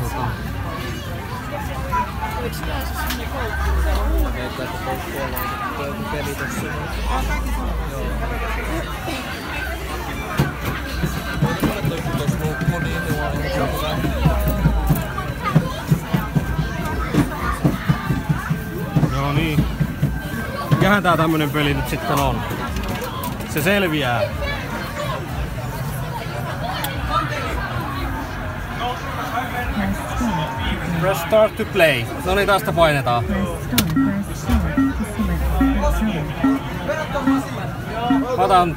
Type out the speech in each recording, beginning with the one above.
Tota. Heittää, että tuolla on joku peli tossa. Mikähän tää tämmönen peli nyt sitten on? Se selviää. Press start to play. No niin, tästä painetaan. Otan...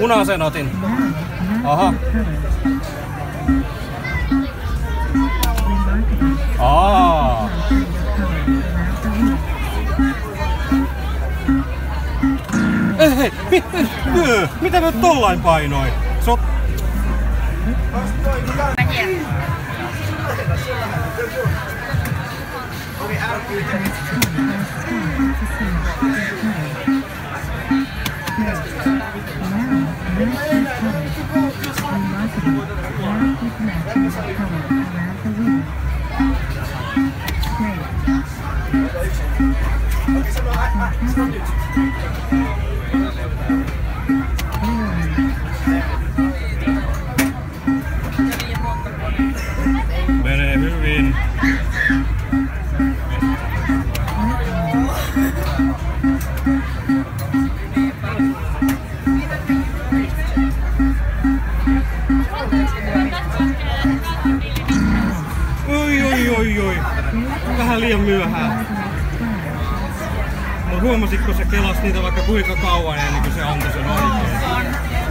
Punaisen otin. Aha. Hei, mi, mi, mitä mä tollain painoin? Se on... Menee hyvin. Oi, oi, oi, oi. Vähän liian myöhään. No huomasitko se kelas niitä vaikka kuinka kauan ennen kuin se antoi sen oikein?